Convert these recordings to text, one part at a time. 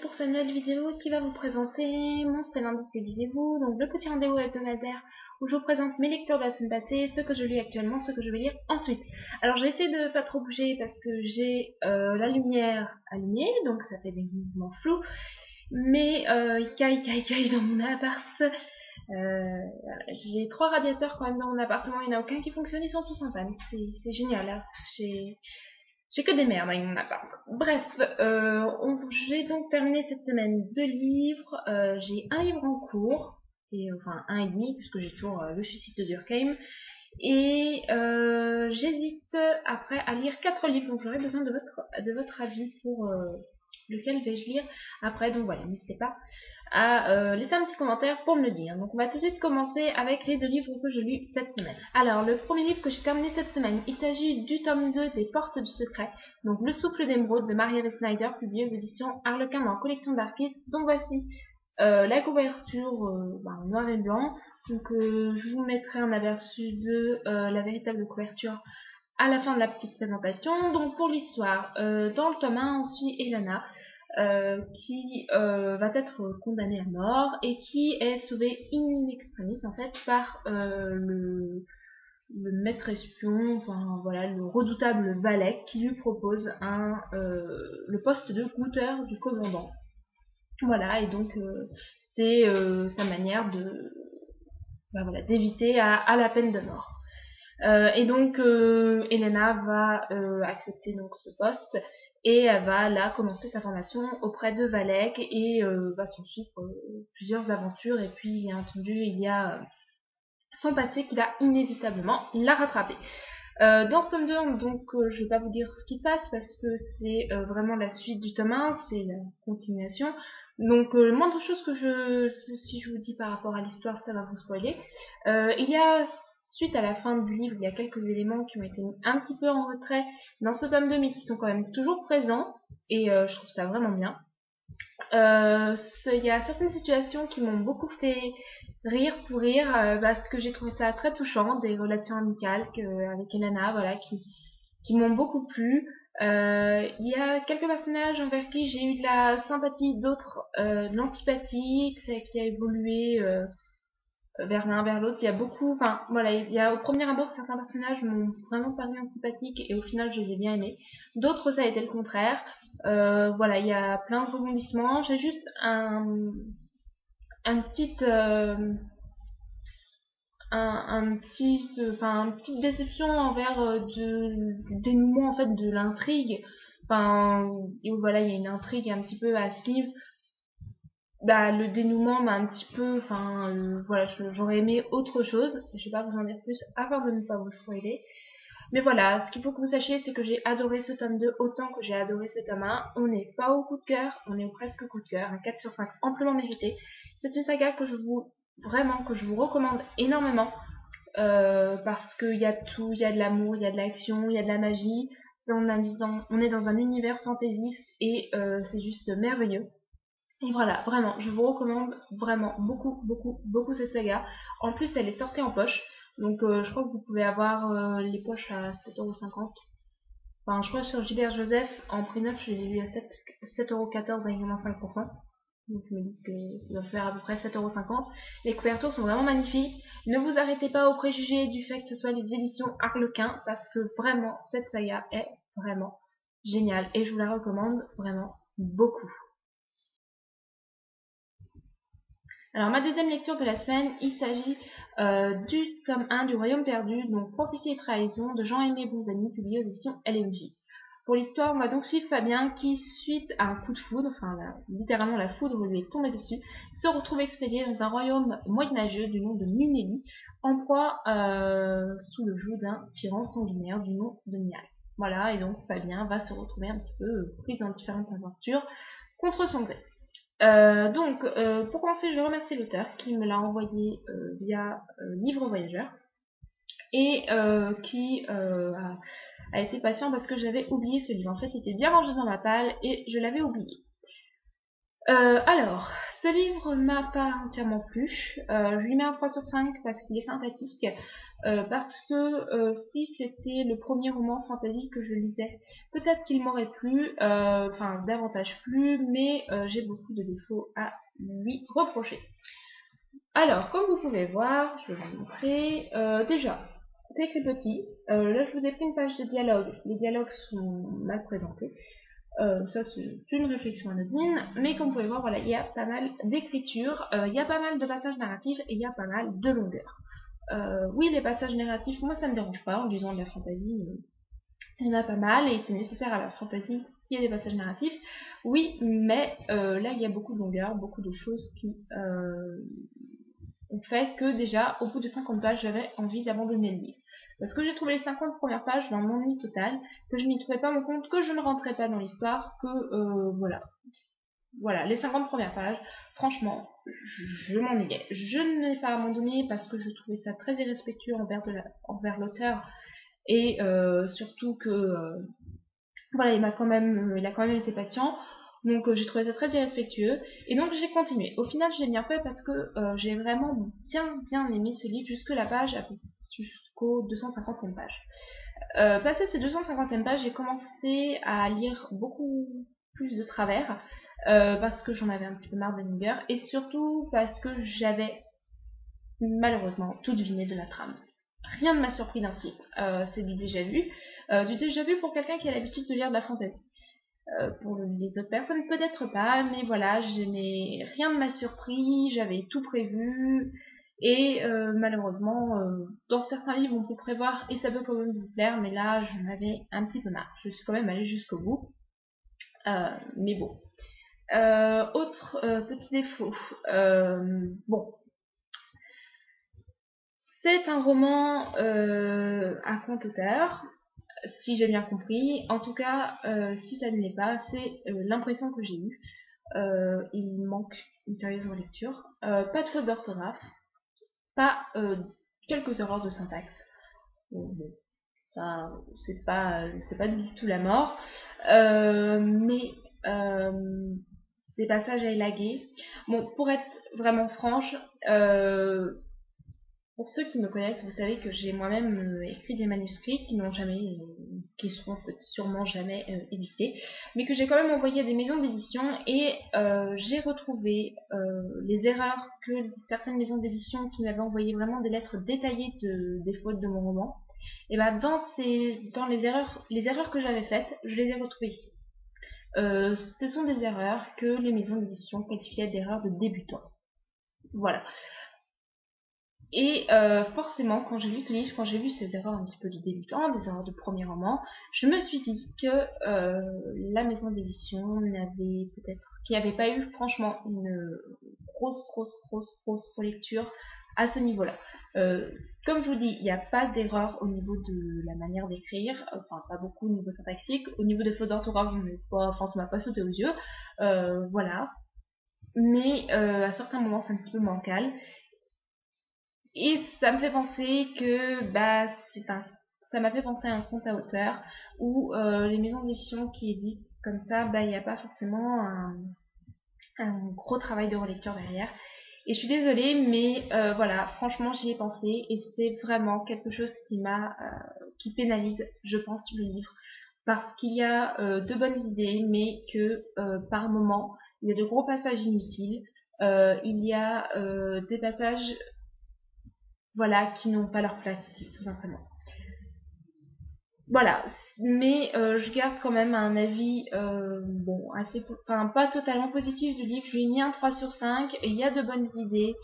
pour cette nouvelle vidéo qui va vous présenter mon indice que lisez-vous, donc le petit rendez-vous hebdomadaire où je vous présente mes lectures de la semaine passée, ce que je lis actuellement, ce que je vais lire ensuite. Alors je vais essayer de pas trop bouger parce que j'ai euh, la lumière allumée, donc ça fait des mouvements flous, mais euh, il caille, caille, caille dans mon appart. Euh, j'ai trois radiateurs quand même dans mon appartement, il n'y en a aucun qui fonctionne, ils sont tous en panne, c'est génial. Hein. J'ai que des merdes avec mon appart. Bref, euh, j'ai donc terminé cette semaine deux livres. Euh, j'ai un livre en cours, et enfin un et demi, puisque j'ai toujours euh, le suicide de Durkheim. Et j'hésite après à lire quatre livres, donc j'aurais besoin de votre, de votre avis pour lequel vais-je lire après? Donc voilà, n'hésitez pas à euh, laisser un petit commentaire pour me le dire. Donc on va tout de suite commencer avec les deux livres que j'ai lus cette semaine. Alors le premier livre que j'ai terminé cette semaine, il s'agit du tome 2 des Portes du Secret. Donc Le Souffle d'émeraude de Maria Snyder, publié aux éditions Harlequin dans collection d'Arkis. Donc voici euh, la couverture euh, ben, noir et blanc. Donc je vous mettrai un aperçu de la véritable couverture à la fin de la petite présentation. Donc pour l'histoire, euh, dans le tome 1, on suit Elana euh, qui euh, va être condamnée à mort et qui est sauvée in extremis en fait par le, maître espion, enfin voilà, le redoutable Valek qui lui propose un, le poste de goûteur du commandant. Voilà, et donc c'est sa manière de bah, voilà, d'éviter à la peine de mort. Euh, et donc euh, Elena va euh, accepter donc ce poste et elle va là commencer sa formation auprès de Valek et va s'en suivre plusieurs aventures et puis bien entendu il y a son passé qui va inévitablement la rattraper. dans ce tome 2, donc je vais pas vous dire ce qui se passe parce que c'est vraiment la suite du tome 1, c'est la continuation. Donc, le moindre chose que je, si je vous dis par rapport à l'histoire, ça va vous spoiler. il y a Suite à la fin du livre, il y a quelques éléments qui ont été un petit peu en retrait dans ce tome 2, mais qui sont quand même toujours présents, et euh, je trouve ça vraiment bien. Euh, il y a certaines situations qui m'ont beaucoup fait rire, sourire, euh, parce que j'ai trouvé ça très touchant, des relations amicales avec Elena, voilà, qui, m'ont beaucoup plu. Il y a quelques personnages envers qui j'ai eu de la sympathie, d'autres de l'antipathie, qui a évolué vers l'un vers l'autre. Il y a beaucoup, enfin voilà, il y a au premier abord certains personnages m'ont vraiment paru antipathiques et au final je les ai bien aimés. D'autres ça a été le contraire. Euh, voilà, il y a plein de rebondissements. J'ai juste un, petit, euh, un, petit, enfin une petite déception envers euh, de, dénouement en fait de l'intrigue. Enfin, il y a une intrigue un petit peu à bah, le dénouement m'a un petit peu, enfin, euh, voilà, j'aurais aimé autre chose. Je vais pas vous en dire plus afin de ne pas vous spoiler. Mais voilà, ce qu'il faut que vous sachiez, c'est que j'ai adoré ce tome 2 autant que j'ai adoré ce tome 1. On n'est pas au coup de cœur, on est presque au coup de cœur, un 4 sur 5 amplement mérité. C'est une saga que je vous, vraiment, que je vous recommande énormément. Euh, parce qu'il y a tout, il y a de l'amour, il y a de l'action, il y a de la magie. On, on est dans un univers fantaisiste et euh, c'est juste merveilleux. Et voilà, vraiment, je vous recommande vraiment beaucoup, beaucoup, beaucoup cette saga. En plus, elle est sortie en poche. Donc, euh, je crois que vous pouvez avoir euh, les poches à 7,50€. Enfin, je crois que sur Gilbert Joseph, en prix neuf, je les ai vus à 7,14€ avec 5%. Donc, je me dis que ça doit faire à peu près 7,50€. Les couvertures sont vraiment magnifiques. Ne vous arrêtez pas aux préjugés du fait que ce soit les éditions Harlequin, parce que vraiment, cette saga est vraiment géniale. Et je vous la recommande vraiment beaucoup. Alors ma deuxième lecture de la semaine, il s'agit euh, du tome 1 du Royaume perdu, donc Prophétie et trahison de Jean-Aimé Bouzani, publié aux éditions LMJ. Pour l'histoire, on va donc suivre Fabien qui, suite à un coup de foudre, enfin littéralement la foudre lui est tombée dessus, se retrouve expédié dans un royaume moyenâgeux du nom de Numélie, en proie euh, sous le joug d'un tyran sanguinaire du nom de Nial. Voilà, et donc Fabien va se retrouver un petit peu pris dans différentes aventures contre son gré. Euh, donc, euh, pour commencer, je vais remercier l'auteur qui me l'a envoyé euh, via Livre Voyageur et qui a, été patient parce que j'avais oublié ce livre. En fait, il était bien rangé dans ma palle et je l'avais oublié. alors, ce livre m'a pas entièrement plu. Euh, je lui mets un 3 sur 5 parce qu'il est sympathique. Euh, parce que euh, si c'était le premier roman fantasy que je lisais, peut-être qu'il m'aurait plu, enfin davantage plu, mais j'ai beaucoup de défauts à lui reprocher. Alors, comme vous pouvez voir, je vais vous montrer. déjà, c'est écrit petit. là, je vous ai pris une page de dialogue. Les dialogues sont mal présentés. Euh, ça, c'est une réflexion anodine. Mais comme vous pouvez voir, voilà, il y a pas mal d'écriture, euh, il y a pas mal de passages narratifs et il y a pas mal de longueur. Euh, oui, les passages narratifs, moi, ça ne me dérange pas en lisant de la fantasy. Il y en a pas mal et c'est nécessaire à la fantasy qu'il y ait des passages narratifs. Oui, mais là, il y a beaucoup de longueur, beaucoup de choses qui ont fait que déjà, au bout de 50 pages, j'avais envie d'abandonner le livre. Parce que j'ai trouvé les 50 premières pages d'un ennui total, que je n'y trouvais pas mon compte, que je ne rentrais pas dans l'histoire, que euh, voilà. Voilà, les 50 premières pages, franchement, je, m'ennuyais. Je n'ai pas abandonné parce que je trouvais ça très irrespectueux envers, envers l'auteur et euh, surtout que euh, voilà, il m'a quand même, il a quand même été patient. Donc euh, j'ai trouvé ça très irrespectueux. Et donc j'ai continué. Au final j'ai bien fait parce que euh, j'ai vraiment bien bien aimé ce livre jusque la page, jusqu'au 250e page. Euh, passé ces 250e pages, j'ai commencé à lire beaucoup plus de travers parce que j'en avais un petit peu marre de longueur et surtout parce que j'avais malheureusement tout deviné de la trame. Rien ne m'a surpris dans ce livre. c'est du déjà vu. du déjà vu pour quelqu'un qui a l'habitude de lire de la fantasy. Euh, pour les autres personnes, peut-être pas, mais voilà, je n'ai rien ne m'a surpris, j'avais tout prévu. Et euh, malheureusement, euh, dans certains livres, on peut prévoir et ça peut quand même vous plaire, mais là, j'en avais un petit peu marre. Je suis quand même allée jusqu'au bout. mais bon. autre petit défaut. bon. C'est un roman à compte auteur si j'ai bien compris. En tout cas, euh, si ça ne l'est pas, c'est euh, l'impression que j'ai eue. Euh, il manque une sérieuse relecture. pas de faute d'orthographe. Pas quelques erreurs de syntaxe. Ça, c'est pas, c'est pas du tout la mort. mais des passages à élaguer. Bon, pour être vraiment franche, pour ceux qui me connaissent, vous savez que j'ai moi-même euh, écrit des manuscrits qui n'ont jamais, euh, qui seront sûrement jamais euh, édités, mais que j'ai quand même envoyé à des maisons d'édition et j'ai retrouvé les erreurs que certaines maisons d'édition qui m'avaient envoyé vraiment des lettres détaillées des fautes de mon roman. Et ben dans ces, dans les erreurs, les erreurs que j'avais faites, je les ai retrouvées ici. ce sont des erreurs que les maisons d'édition qualifiaient d'erreurs de débutants. Voilà. Et euh, forcément, quand j'ai lu ce livre, quand j'ai vu ces erreurs un petit peu de débutant, des erreurs de premier roman, je me suis dit que euh, la maison d'édition n'avait peut-être, qui n'avait pas eu franchement une grosse, grosse, grosse, grosse relecture à ce niveau-là. Euh, comme je vous dis, il n'y a pas d'erreur au niveau de la manière d'écrire, enfin pas beaucoup au niveau syntaxique, au niveau des fautes d'orthographe, enfin ça m'a pas sauté aux yeux, voilà. Mais à certains moments c'est un petit peu bancal et ça me fait penser que bah c'est un ça m'a fait penser à un conte à hauteur où euh, les maisons d'édition qui éditent comme ça, bah il n'y a pas forcément un, gros travail de relecture derrière. Et je suis désolée, mais euh, voilà, franchement j'y ai pensé et c'est vraiment quelque chose qui m'a euh, qui pénalise, je pense, le livre parce qu'il y a de bonnes idées, mais que par moment il y a de gros passages inutiles. il y a des passages voilà, qui n'ont pas leur place ici, tout simplement. Voilà, mais euh, je garde quand même un avis, euh, bon, assez, enfin, pas totalement positif du livre. Je lui ai mis un 3 sur 5, il y a de bonnes idées,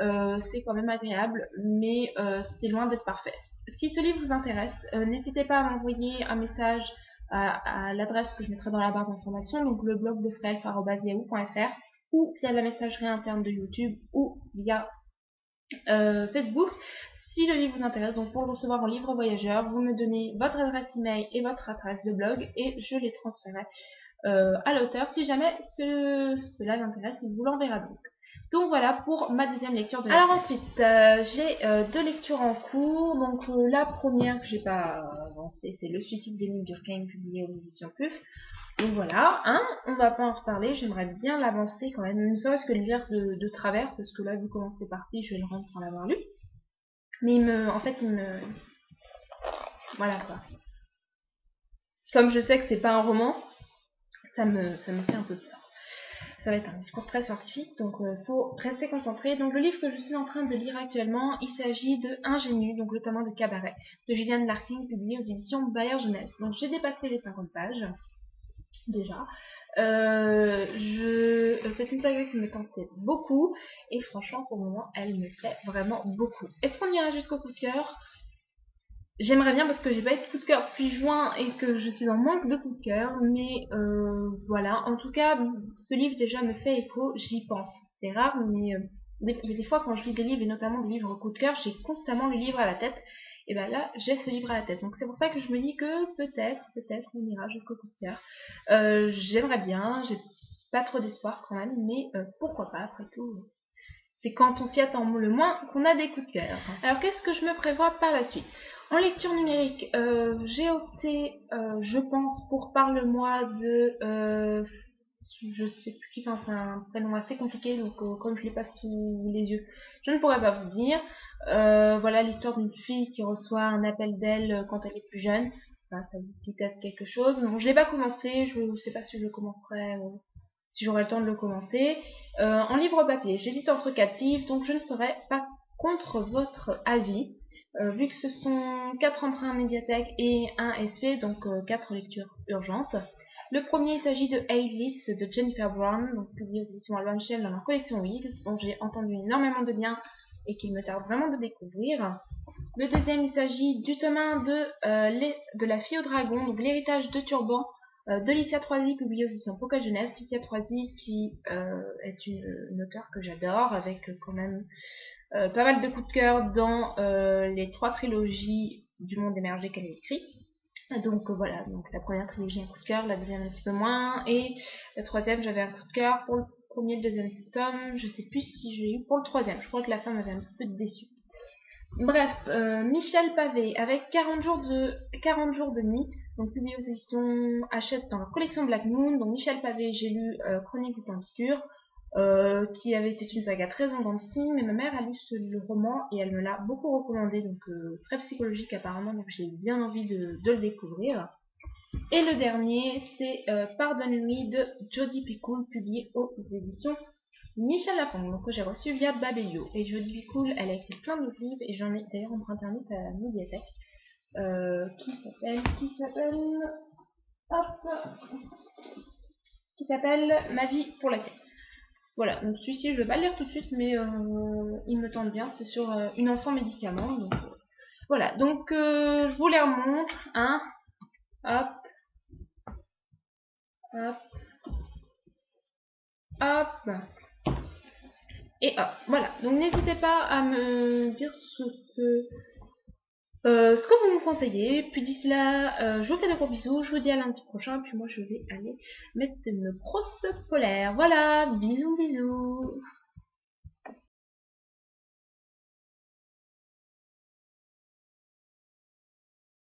euh, c'est quand même agréable, mais c'est loin d'être parfait. Si ce livre vous intéresse, n'hésitez pas à m'envoyer un message à, l'adresse que je mettrai dans la barre d'information, donc le blog de frelf.fr ou via la messagerie interne de YouTube ou via euh, Facebook. Si le livre vous intéresse, donc pour recevoir un livre voyageur, vous me donnez votre adresse email et votre adresse de blog et je les transférerai euh, à l'auteur. Si jamais cela l'intéresse, il vous l'enverra donc. Donc voilà pour ma deuxième lecture de la Alors ensuite, euh, j'ai deux lectures en cours. Donc la première que j'ai pas avancée, c'est Le suicide d'Emile Durkheim publié aux éditions PUF. Donc voilà, hein, on va pas en reparler, j'aimerais bien l'avancer quand même, ne serait-ce que le lire de, travers, parce que là, vu comment c'est parti, je vais le rendre sans l'avoir lu. Mais en fait, il me... Voilà quoi. Comme je sais que c'est pas un roman, ça me, fait un peu peur ça va être un discours très scientifique, donc il euh, faut rester concentré. Donc le livre que je suis en train de lire actuellement, il s'agit de Ingénu, donc notamment de Cabaret, de Julianne Larkin, publié aux éditions Bayer Jeunesse. Donc j'ai dépassé les 50 pages, déjà. Euh. C'est une saga qui me tentait beaucoup, et franchement pour le moment elle me plaît vraiment beaucoup. Est-ce qu'on ira jusqu'au coup de cœur? J'aimerais bien parce que j'ai pas eu de coup de cœur depuis juin et que je suis en manque de coup de cœur, mais euh, voilà. En tout cas, ce livre déjà me fait écho, j'y pense. C'est rare, mais euh, il y a des fois quand je lis des livres et notamment des livres coup de cœur, j'ai constamment le livre à la tête. Et ben là, j'ai ce livre à la tête. Donc c'est pour ça que je me dis que peut-être, peut-être on ira jusqu'au coup de cœur. J'aimerais bien, j'ai pas trop d'espoir quand même, mais euh, pourquoi pas après tout. C'est quand on s'y attend le moins qu'on a des coups de cœur. Alors qu'est-ce que je me prévois par la suite? En lecture numérique, euh, j'ai opté, euh, je pense, pour Parle-moi de... Euh, je sais plus qui, enfin c'est un prénom assez compliqué, donc comme je l'ai pas sous les yeux, je ne pourrais pas vous dire. voilà l'histoire d'une fille qui reçoit un appel d'elle quand elle est plus jeune. Ça vous dit quelque chose. Bon, je l'ai pas commencé, je ne sais pas si je commencerai, si j'aurai le temps de le commencer. en livre papier, j'hésite entre quatre livres, donc je ne serai pas contre votre avis. Euh, vu que ce sont 4 emprunts médiathèque et un SP, donc 4 euh, lectures urgentes. Le premier, il s'agit de Litz de Jennifer Brown, donc publié aux éditions Albin Michel dans la collection Weeks, dont j'ai entendu énormément de bien et qu'il me tarde vraiment de découvrir. Le deuxième, il s'agit du tome 1 de, euh, de La fille au dragon, donc l'héritage de Turban, de Licia Troisi, publié aux éditions Poca Jeunesse. Licia Troisi, qui est une, une auteure que j'adore, avec quand même euh, pas mal de coups de cœur dans euh, les trois trilogies du monde émergé qu'elle a écrit. Donc euh, voilà, la première trilogie un coup de cœur, la deuxième un petit peu moins, et la troisième j'avais un coup de cœur pour le premier, le deuxième tome, je sais plus si j'ai eu pour le troisième, je crois que la fin m'avait un petit peu déçue. Bref, Michel Pavé avec 40 jours de 40 jours de nuit, donc publié aux éditions Hachette dans la collection Black Moon. Donc Michel Pavé, j'ai lu Chronique des temps obscurs, euh, qui avait été une saga très en mais ma mère a lu ce roman et elle me l'a beaucoup recommandé, donc euh, très psychologique apparemment, donc j'ai bien envie de, le découvrir. Et le dernier, c'est euh, Pardonne-lui de Jodie Picoul, publié aux éditions Michel Lafond, donc que j'ai reçu via Babelio. Et Jodie Picoul, elle a écrit plein de livres, et j'en ai d'ailleurs emprunté un à la médiathèque, qui s'appelle, qui s'appelle, hop, qui s'appelle Ma vie pour la tête. Voilà, donc celui-ci, je vais pas le lire tout de suite, mais euh, il me tente bien. C'est sur euh, une enfant médicament. Euh, voilà, donc je vous les remontre. Hein. Hop. Hop. Hop. Et hop. Voilà, donc n'hésitez pas à me dire ce que euh, ce que vous me conseillez. Puis d'ici là, euh, je vous fais de gros bisous. Je vous dis à lundi prochain. Puis moi, je vais aller mettre une grosse polaire. Voilà, bisous, bisous.